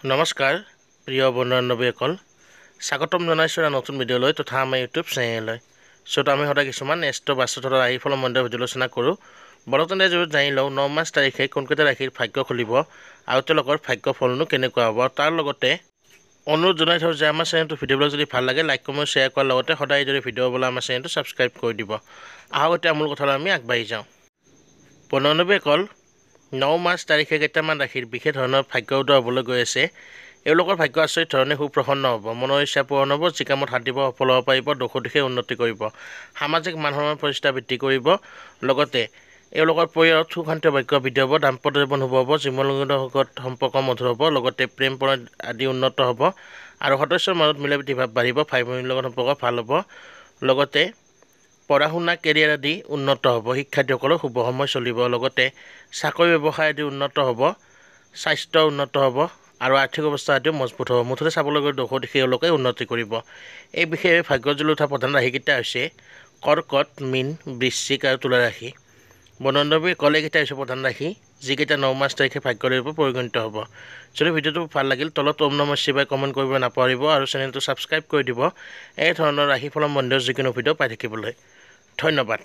নমস্কাৰ প্ৰিয় বন্ধু বান্ধৱীসকল স্বাগতম জনাইছোঁ এটা নতুন ভিডিঅ'লৈ তথা আমাৰ ইউটিউব চেনেললৈ। য'ত আমি সদায় কিছুমান এষ্ট বাস্তুত ৰাশিফলৰ মন্দিৰৰ ভিডিঅ'লোচনা কৰোঁ। বলতেনে জৰিয়তে জানি লওঁ ন মাৰ্চ তাৰিখে কোনকেইটা ৰাশিৰ ভাগ্য খুলিব আৰু তেওঁলোকৰ ভাগ্য ফলনো কেনেকুৱা হ'ব। তাৰ লগতে অনুৰোধ জনাই থওঁ যে আমাৰ চেনেলটো ভিডিঅ'বিলাক যদি ভাল লাগে লাইক কমেণ্ট শ্বেয়াৰ কৰাৰ লগতে সদায় যদি ভিডিঅ' হ'বলৈ আমাৰ চেনেলটো ছাবস্ক্ৰাইব কৰি দিব। আহক এতিয়া মূল কথালৈ আমি আগবাঢ়ি যাওঁ। বন্ধু বান্ধৱীসকল ন মাৰ্চ তাৰিখে কেইটামান ৰাশিৰ বিশেষ ধৰণৰ ভাগ্য উদয় হ'বলৈ গৈ আছে। এওঁলোকৰ ভাগ্য আচৰিত ধৰণে সুপ্ৰসন্ন হ'ব। মনৰ ইচ্ছা পূৰণ হ'ব যি কামত হাত দিব সফল হ'ব পাৰিব দোষ দিশে উন্নতি কৰিব। সামাজিক মান সন্মান প্ৰতিষ্ঠা বৃদ্ধি কৰিব। লগতে এওঁলোকৰ পৰিয়ালত সুখ শান্তি ভাগ্য বৃদ্ধি হ'ব দাম্পত্য জীৱন শুভ হ'ব জীৱনৰ লগত সম্পৰ্ক মধুৰ হ'ব লগতে প্ৰেম প্ৰণয় আদি উন্নত হ'ব। আৰু সদস্যৰ মাজত মিলা প্ৰীতি ভাৱ বাঢ়িব ভাই ভনীৰ লগত সম্পৰ্ক ভাল হ'ব। লগতে পঢ়া শুনা কেৰিয়াৰ আদি উন্নত হ'ব। শিক্ষাৰ্থীসকলৰ শুভ সময় চলিব। লগতে চাকৰি ব্যৱসায় আদি উন্নত হ'ব। স্বাস্থ্য উন্নত হ'ব আৰু আৰ্থিক অৱস্থা আদিও মজবুত হ'ব। মুঠতে চাবলৈ গ'লে দোষ দিশে এওঁলোকে উন্নতি কৰিব। এই বিশেষে ভাগ্যজুলি উঠা প্ৰধান ৰাশিকেইটা হৈছে কৰ্কট মীন বৃশ্চিক আৰু তুলা ৰাশি। বনন্দৱী কলেকেইটা হৈছে প্ৰধান ৰাশি। যিকেইটা ন মাৰ্চ তাৰিখে ভাগ্যৰ ৰূপে পৰিগণিত হ'ব। যদি ভিডিঅ'টো ভাল লাগিল তলত ওম নম শিৱাই কমেণ্ট কৰিব নাপাহৰিব আৰু চেনেলটো ছাবস্ক্ৰাইব কৰি দিব। এই ধৰণৰ ৰাশিফলৰ মন্দিৰৰ যিকোনো ভিডিঅ' পাই থাকিবলৈ। ধন্যবাদ।